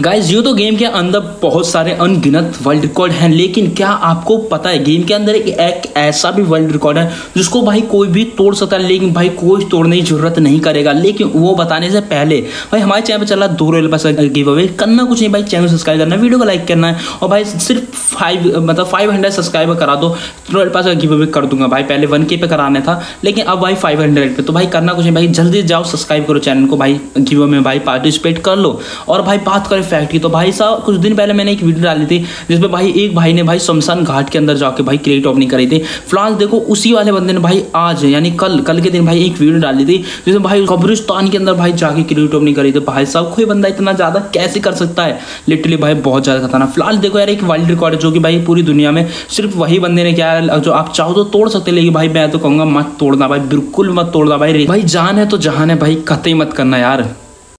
Guys ये तो game के अंदर बहुत सारे अनगिनत वर्ल्ड रिकॉर्ड हैं लेकिन क्या आपको पता है गेम के अंदर एक, ऐसा भी वर्ल्ड रिकॉर्ड है जिसको भाई कोई भी तोड़ सकता है लेकिन भाई कोई तोड़ने की ज़रूरत नहीं करेगा। लेकिन वो बताने से पहले भाई हमारे चैनल पर चल चला दो रॉयल पास गिव अवे करना कुछ नहीं भाई चैनल सब्सक्राइब करना वीडियो को लाइक करना है और भाई सिर्फ़ फाइव मतलब फाइव हंड्रेड सब्सक्राइबर करा दो रॉयल पास गिव अवे कर दूँगा भाई पहले वन के पे कराना था लेकिन अब भाई फाइव हंड्रेड पे। तो भाई करना कुछ नहीं भाई जल्दी जाओ सब्सक्राइब करो चैनल को भाई गिव में भाई पार्टिसिपेट कर लो और भाई बात करें फैक्ट की। तो भाई साहब, कुछ दिन पहले मैंने एक वीडियो डाली थी जिसमें भाई एक भाई ने भाई शमशान घाट के अंदर जाके भाई क्रिएट ओपनिंग करी थी। फ़िलहाल देखो, उसी वाले बंदे ने भाई आज, यानी कल कल के दिन भाई एक वीडियो डाली थी, जिसमें भाई कब्रिस्तान के अंदर भाई जाके क्रिएट ओपनिंग करी थी। भाई साहब, कोई बंदा इतना ज़्यादा कैसे कर सकता है? लिटरली भाई बहुत ज़्यादा खतरनाक। फ़िलहाल देखो यार, एक वर्ल्ड रिकॉर्ड है, जो कि भाई पूरी दुनिया में सिर्फ़ वही बंदे ने क्या है। जो आप चाहो तो तोड़ सकते लेकिन भाई मैं तो कहूँगा मत तोड़ना, भाई बिल्कुल मत तोड़ना, भाई। भाई जान है तो जहान है, भाई कतई मत करना यार।